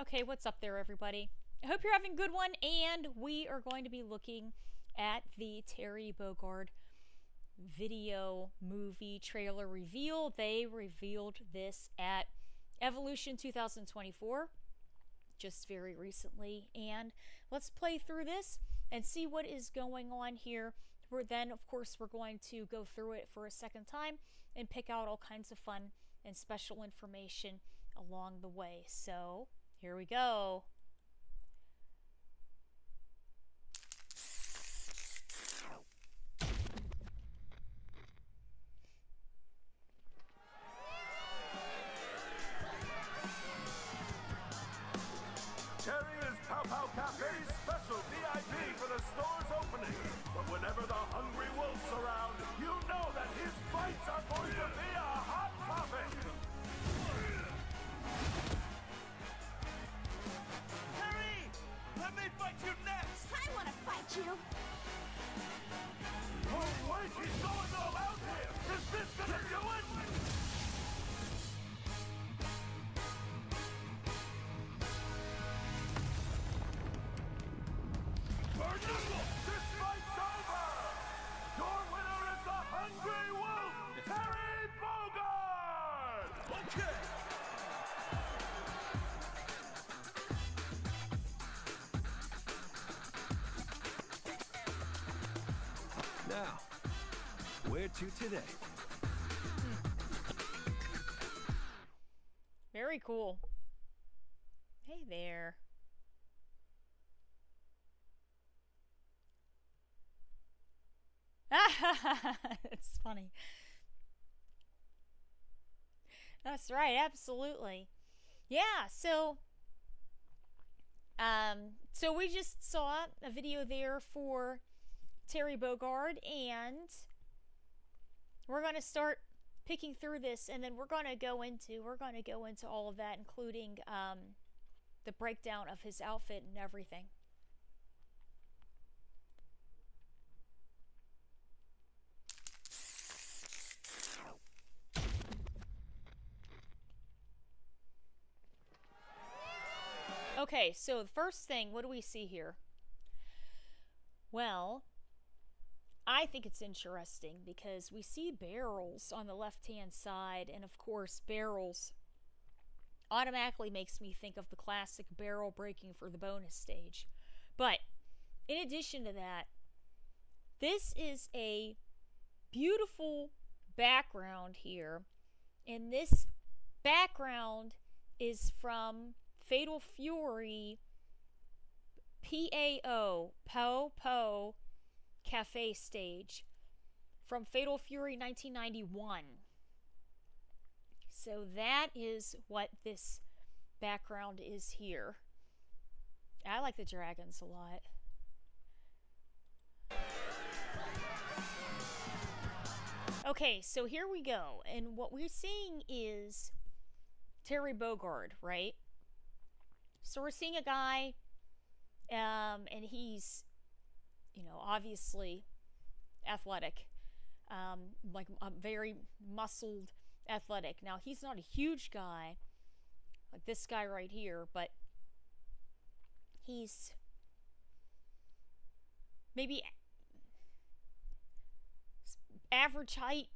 Okay, what's up there, everybody? I hope you're having a good one, and we are going to be looking at the Terry Bogard video movie trailer reveal. They revealed this at Evolution 2024 just very recently, and let's play through this and see what is going on here. We're then, of course, we're going to go through it for a second time and pick out all kinds of fun and special information along the way. So, here we go. Now, where to today? Very cool. Hey there. That's funny. That's right, absolutely. Yeah, so um so we just saw a video there for Terry Bogard and we're going to start picking through this and then we're going to go into we're going to go into all of that including um the breakdown of his outfit and everything. Okay, so the first thing, what do we see here? Well, I think it's interesting because we see barrels on the left hand side, and of course, barrels automatically makes me think of the classic barrel breaking for the bonus stage. But in addition to that, this is a beautiful background here, and this background is from Fatal Fury PAO, Po Po Cafe stage from Fatal Fury 1991. So that is what this background is here. I like the dragons a lot. Okay, so here we go. And what we're seeing is Terry Bogard, right? So we're seeing a guy, um, and he's, you know, obviously athletic, um, like a very muscled, athletic. Now he's not a huge guy, like this guy right here, but he's maybe average height,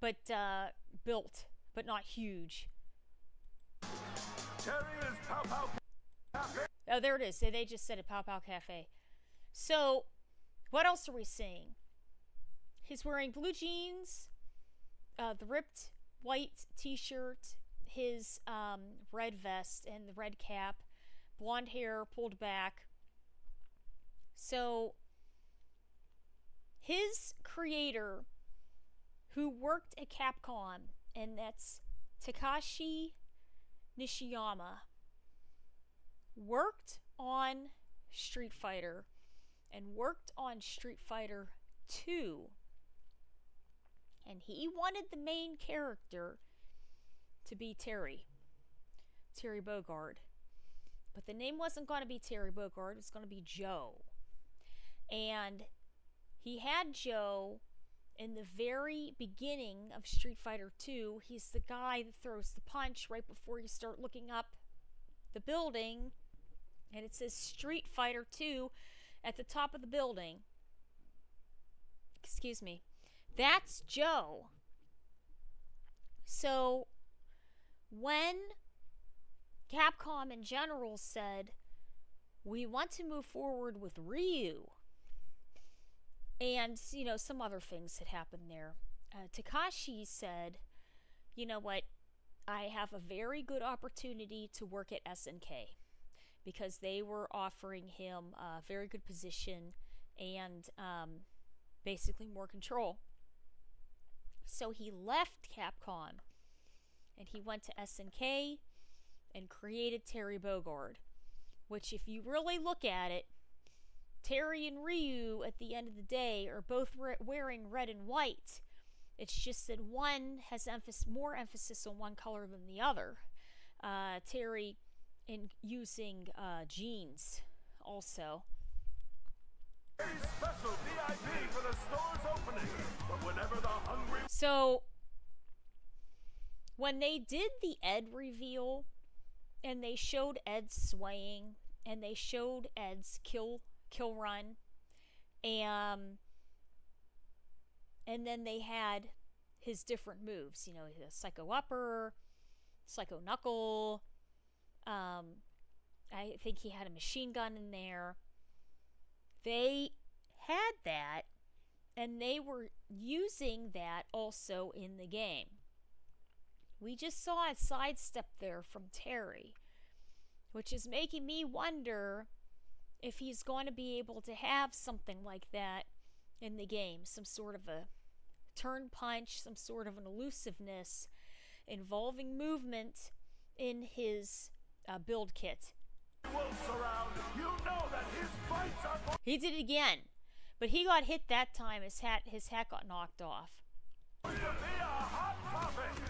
but uh, built, but not huge. Pao Pao. Oh, there it is. They just said it, Pao Pao Cafe. So, what else are we seeing? He's wearing blue jeans, uh, the ripped white t-shirt, his um, red vest, and the red cap, blonde hair pulled back. So, his creator, who worked at Capcom, and that's Takashi Nishiyama worked on Street Fighter and worked on Street Fighter 2. And he wanted the main character to be Terry. Terry Bogard. But the name wasn't going to be Terry Bogard, it was going to be Joe. And he had Joe in the very beginning of Street Fighter 2. He's the guy that throws the punch right before you start looking up the building and it says Street Fighter 2 at the top of the building. Excuse me. That's Joe. So when Capcom in general said, we want to move forward with Ryu, and you know, some other things had happened there. Uh, Takashi said, you know what, I have a very good opportunity to work at SNK because they were offering him a very good position and um, basically more control. So he left Capcom and he went to SNK and created Terry Bogard, which, if you really look at it, Terry and Ryu at the end of the day are both re- wearing red and white. It's just that one has emphasis, more emphasis on one color than the other. Uh, Terry in using uh, jeans also. Special VIP for the store's opening. But whenever the hungry So when they did the Ed reveal and they showed Ed swaying and they showed Ed's kill kill run and and then they had his different moves, you know, the psycho upper, psycho knuckle, um I think he had a machine gun in there. They had that and they were using that also in the game. We just saw a sidestep there from Terry, which is making me wonder if he's going to be able to have something like that in the game some sort of a turn punch, some sort of an elusiveness involving movement in his uh, build kit. around, you know that his fights are He did it again, but he got hit that time. His hat, his hat got knocked off. to be a hot topic.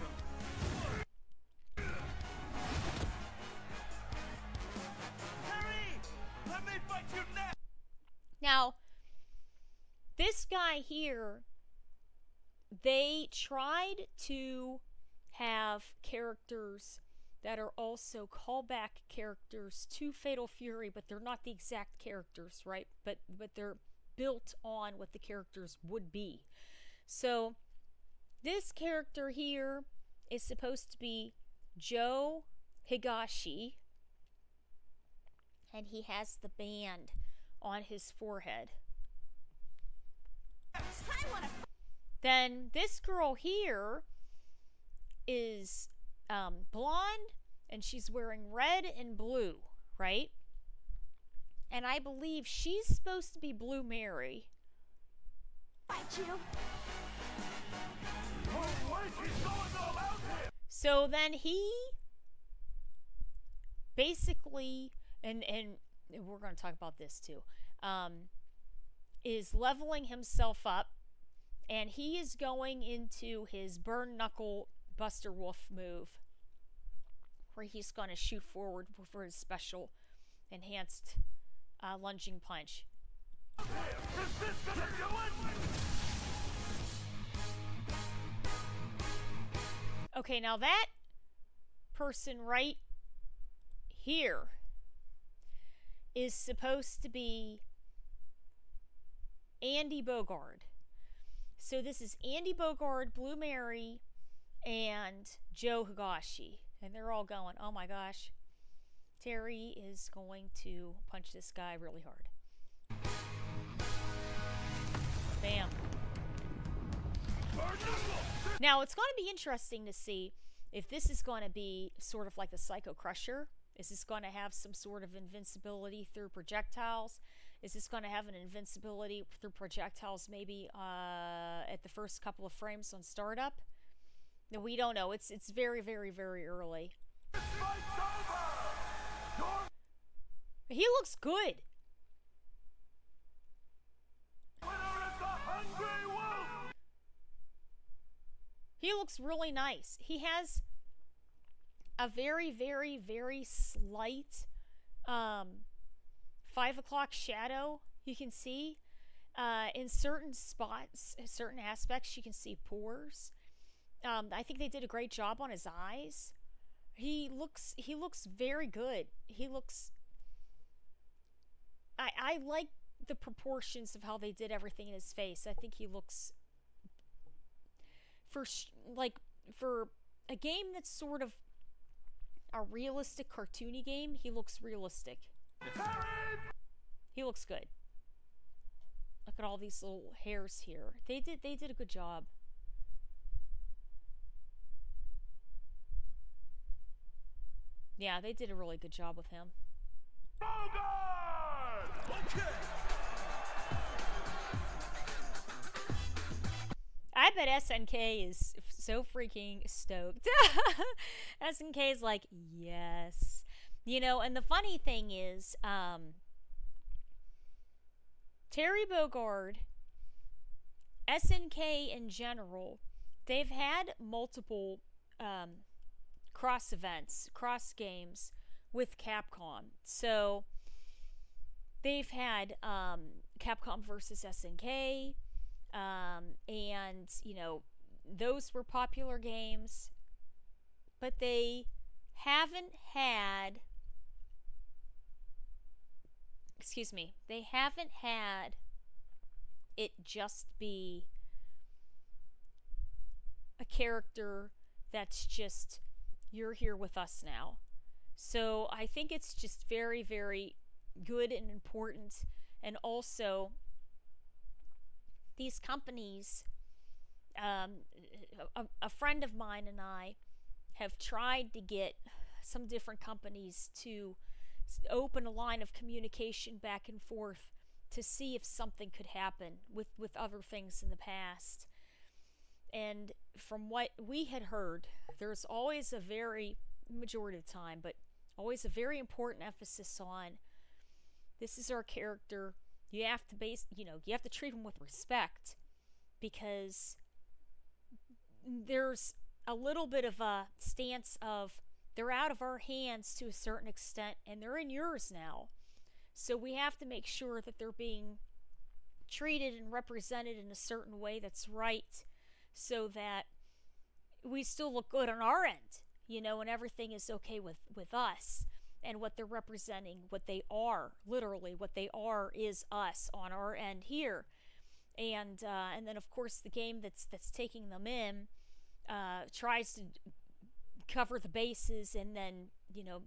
Terry! Let me fight you next! Now, this guy here, they tried to have characters that are also callback characters to Fatal Fury, but they're not the exact characters, right? But but they're built on what the characters would be. So this character here is supposed to be Joe Higashi, and he has the band on his forehead. Then this girl here is um, blonde and she's wearing red and blue, right? And I believe she's supposed to be Blue Mary. Wait, he's going all out here. So then he basically, and and we're going to talk about this too, um, is leveling himself up, and he is going into his burn knuckle Buster Wolf move, where he's going to shoot forward for his special enhanced uh, lunging punch. Is this gonna do it? Okay, now that person right here is supposed to be Andy Bogard. So this is Andy Bogard, Blue Mary, and Joe Higashi. And they're all going, oh my gosh, Terry is going to punch this guy really hard. Bam. Now, it's going to be interesting to see if this is going to be sort of like the Psycho Crusher. Is this going to have some sort of invincibility through projectiles? Is this going to have an invincibility through projectiles maybe uh, at the first couple of frames on startup? We don't know. It's it's very very very early. He looks good. He looks really nice. He has a very, very, very slight um, five o'clock shadow. You can see uh, in certain spots, certain aspects, you can see pores. Um, I think they did a great job on his eyes. he looks he looks very good. He looks I I like the proportions of how they did everything in his face. I think he looks for like for a game that's sort of a realistic cartoony game, he looks realistic. He looks good. Look at all these little hairs here. They did they did a good job. Yeah, they did a really good job with him. I bet SNK is so freaking stoked. SNK is like, yes. You know, and the funny thing is, um, Terry Bogard, SNK in general, they've had multiple um, cross events, cross games with Capcom. So they've had um, Capcom versus SNK, um, and you know those were popular games, but they haven't had. Excuse me, they haven't had it just be a character that's just you're here with us now. So I think it's just very, very good and important. And also, these companies, um, a, a friend of mine and I have tried to get some different companies to open a line of communication back and forth to see if something could happen with, with other things in the past. And from what we had heard, there's always a very, majority of the time, but always a very important emphasis on this is our character. You have to base, you know, you have to treat them with respect because there's a little bit of a stance of they're out of our hands to a certain extent and they're in yours now. So we have to make sure that they're being treated and represented in a certain way that's right so that we still look good on our end, you know, and everything is okay with with us and what they're representing, what they are, literally what they are is us on our end here. And uh, and then of course the game that's that's taking them in uh, tries to cover the bases and then you know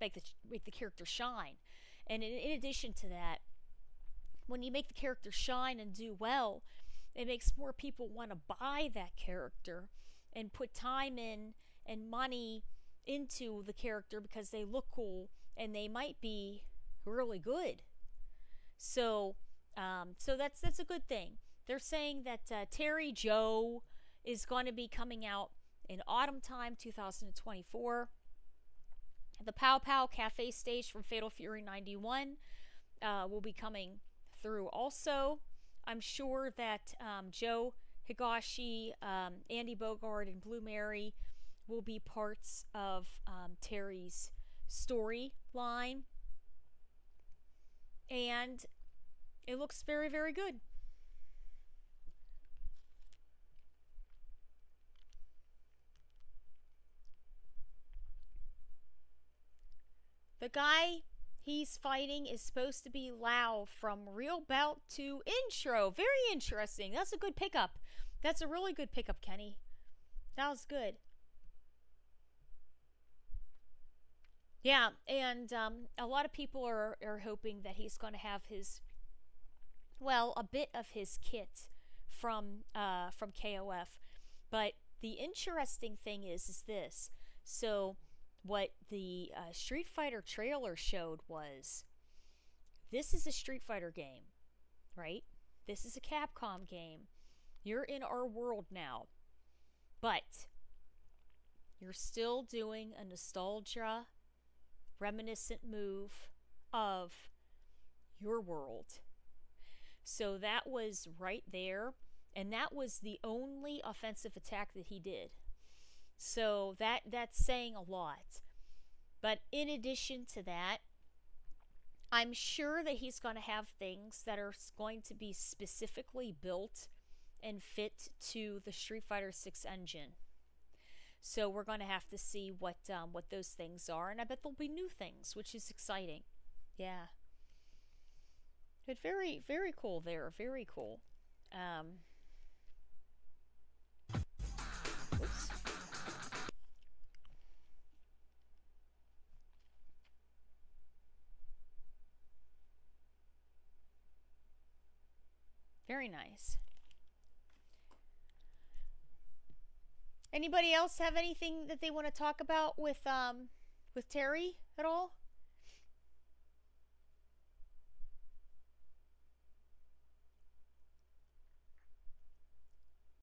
make the make the character shine. And in, in addition to that, when you make the character shine and do well, it makes more people want to buy that character and put time in and money into the character because they look cool and they might be really good. So, um, so that's that's a good thing. They're saying that uh, Terry Joe is going to be coming out in autumn time 2024. The Pao Pao Cafe stage from Fatal Fury 91 uh, will be coming through also. I'm sure that um, Joe Higashi, um, Andy Bogard, and Blue Mary will be parts of um, Terry's storyline. And it looks very, very good. The guy he's fighting is supposed to be Lau from Real Bout to Intro. Very interesting. That's a good pickup. That's a really good pickup, Kenny. That was good. Yeah, and um, a lot of people are, are hoping that he's going to have his, well, a bit of his kit from uh, from KOF. But the interesting thing is, is this. So, what the uh, Street Fighter trailer showed was, this is a Street Fighter game, right? This is a Capcom game. You're in our world now, but you're still doing a nostalgia reminiscent move of your world. So that was right there, and that was the only offensive attack that he did. So that that's saying a lot. But in addition to that, I'm sure that he's going to have things that are going to be specifically built and fit to the Street Fighter 6 engine. So we're going to have to see what um, what those things are, and I bet there'll be new things, which is exciting. Yeah. But very very cool there. Very cool. Um, Very nice. Anybody else have anything that they want to talk about with um with Terry at all?